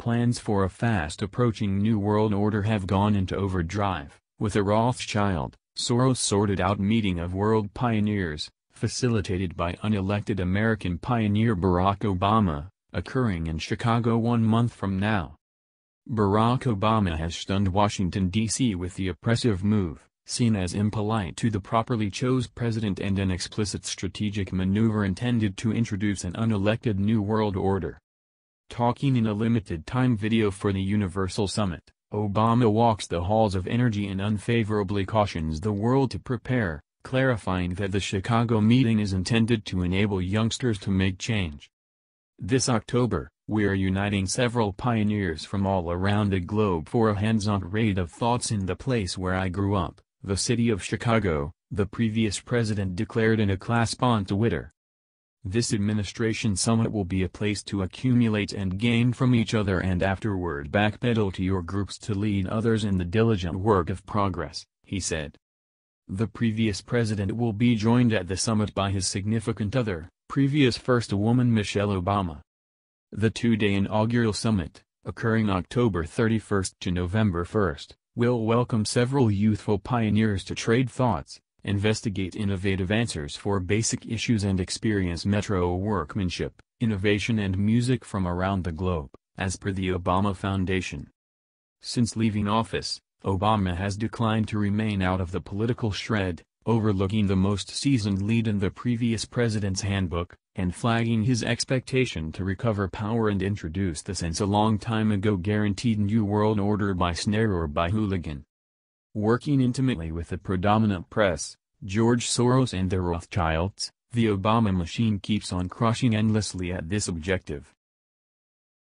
Plans for a fast-approaching New World Order have gone into overdrive, with a Rothschild, Soros-sorted out meeting of world pioneers, facilitated by unelected American pioneer Barack Obama, occurring in Chicago one month from now. Barack Obama has stunned Washington, D.C. with the oppressive move, seen as impolite to the properly chose president and an explicit strategic maneuver intended to introduce an unelected New World Order. Talking in a limited-time video for the Universal Summit, Obama walks the halls of energy and unfavorably cautions the world to prepare, clarifying that the Chicago meeting is intended to enable youngsters to make change. This October, we are uniting several pioneers from all around the globe for a hands-on raid of thoughts in the place where I grew up, the city of Chicago, the previous president declared in a clasp on Twitter. This administration summit will be a place to accumulate and gain from each other and afterward backpedal to your groups to lead others in the diligent work of progress, he said. The previous president will be joined at the summit by his significant other, previous First Woman Michelle Obama. The two-day inaugural summit, occurring October 31 to November 1, will welcome several youthful pioneers to trade thoughts, investigate innovative answers for basic issues and experience metro workmanship, innovation and music from around the globe, as per the Obama Foundation. Since leaving office, Obama has declined to remain out of the political shred, overlooking the most seasoned lead in the previous president's handbook, and flagging his expectation to recover power and introduce the since a long time ago guaranteed New World Order by snare or by hooligan. Working intimately with the predominant press, George Soros and the Rothschilds, the Obama machine keeps on crushing endlessly at this objective.